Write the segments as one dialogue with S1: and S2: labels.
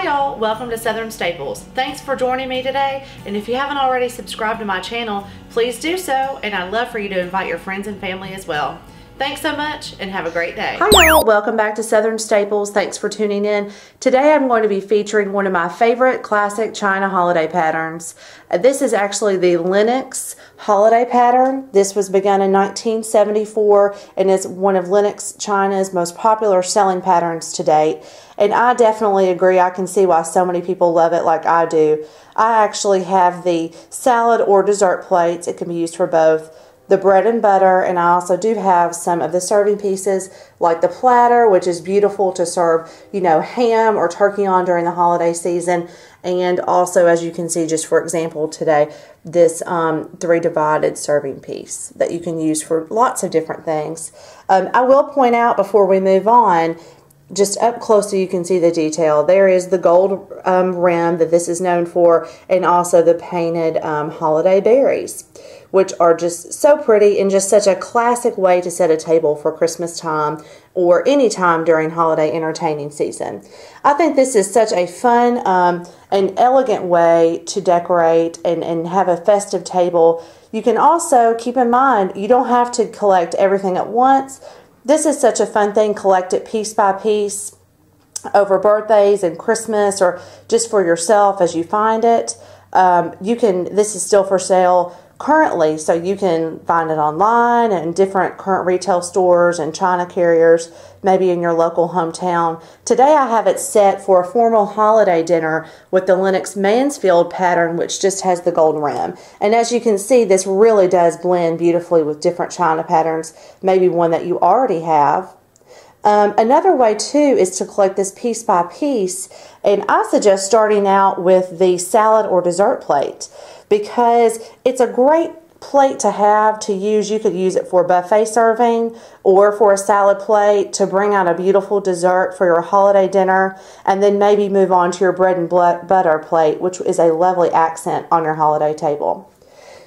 S1: Hi y'all, welcome to Southern Staples. Thanks for joining me today, and if you haven't already subscribed to my channel, please do so, and I'd love for you to invite your friends and family as well. Thanks so much and have a great day. Hi y'all, welcome back to Southern Staples. Thanks for tuning in. Today I'm going to be featuring one of my favorite classic China holiday patterns. Uh, this is actually the Lenox holiday pattern. This was begun in 1974 and is one of Lenox China's most popular selling patterns to date. And I definitely agree. I can see why so many people love it like I do. I actually have the salad or dessert plates. It can be used for both the bread and butter, and I also do have some of the serving pieces like the platter, which is beautiful to serve, you know, ham or turkey on during the holiday season. And also, as you can see, just for example, today, this um, three divided serving piece that you can use for lots of different things. Um, I will point out before we move on just up close so you can see the detail. There is the gold um, rim that this is known for, and also the painted um, holiday berries, which are just so pretty and just such a classic way to set a table for Christmas time or any time during holiday entertaining season. I think this is such a fun um, and elegant way to decorate and, and have a festive table. You can also keep in mind you don't have to collect everything at once this is such a fun thing, collect it piece by piece over birthdays and Christmas or just for yourself as you find it. Um, you can, this is still for sale currently, so you can find it online and different current retail stores and China carriers, maybe in your local hometown. Today I have it set for a formal holiday dinner with the Lenox Mansfield pattern, which just has the gold rim. And as you can see, this really does blend beautifully with different China patterns, maybe one that you already have. Um, another way too is to collect this piece by piece, and I suggest starting out with the salad or dessert plate because it's a great plate to have to use. You could use it for buffet serving or for a salad plate to bring out a beautiful dessert for your holiday dinner and then maybe move on to your bread and butter plate which is a lovely accent on your holiday table.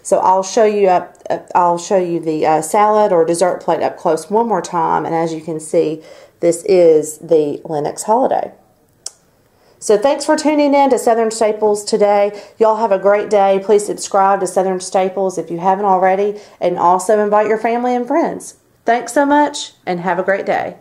S1: So I'll show you up I'll show you the uh, salad or dessert plate up close one more time and as you can see this is the Lenox holiday. So thanks for tuning in to Southern Staples today. Y'all have a great day. Please subscribe to Southern Staples if you haven't already, and also invite your family and friends. Thanks so much, and have a great day.